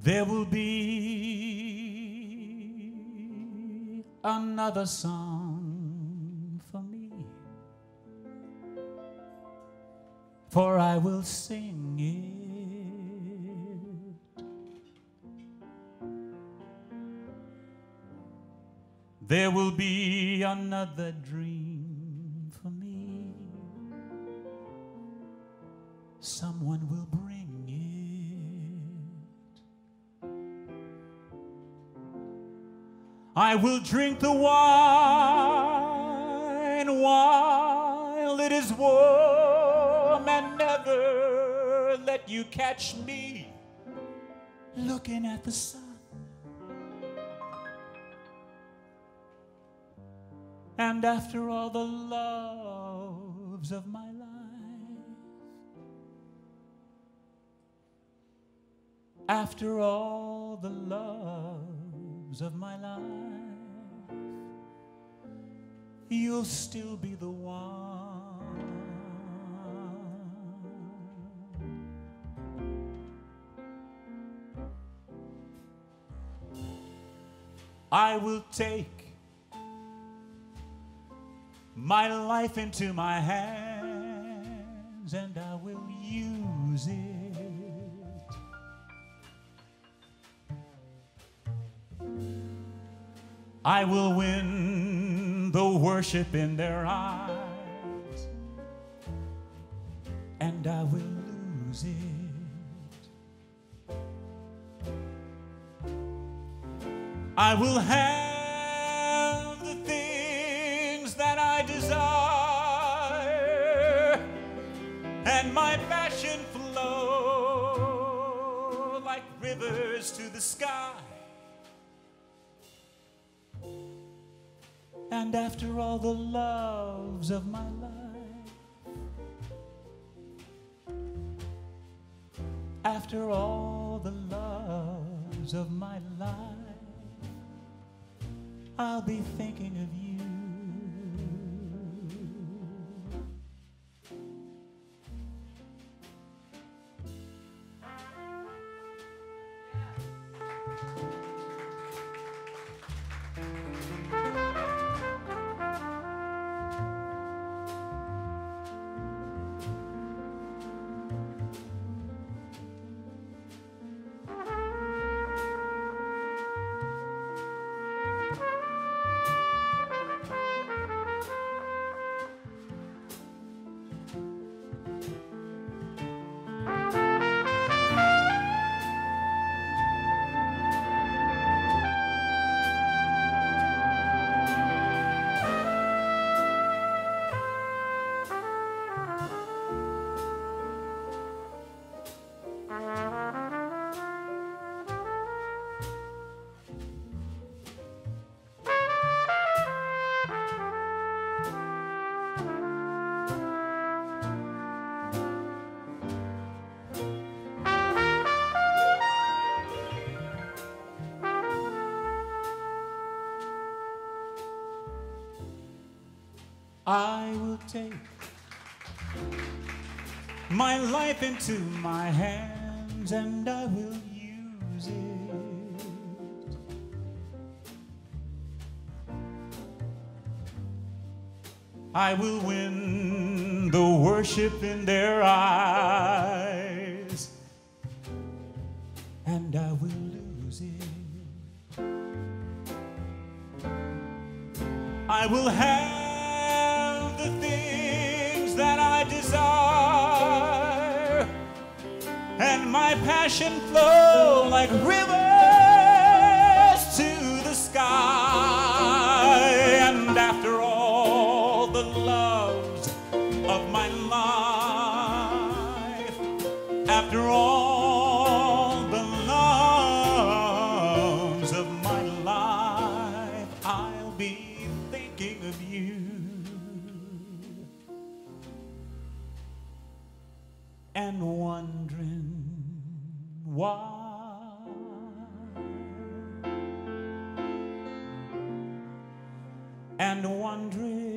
There will be another song for me, for I will sing it. There will be another dream for me. Someone will bring I will drink the wine while it is warm and never let you catch me looking at the sun. And after all the loves of my life, after all the of my life, you'll still be the one. I will take my life into my hands I will win the worship in their eyes and I will lose it. I will have the things that I desire, and my passion flow like rivers to the sky. And after all the loves of my life, after all the loves of my life, I'll be thinking of you. I will take my life into my hands and I will use it. I will win the worship in their eyes and I will lose it. I will have desire, and my passion flow like rivers to the sky. And wondering why. And wondering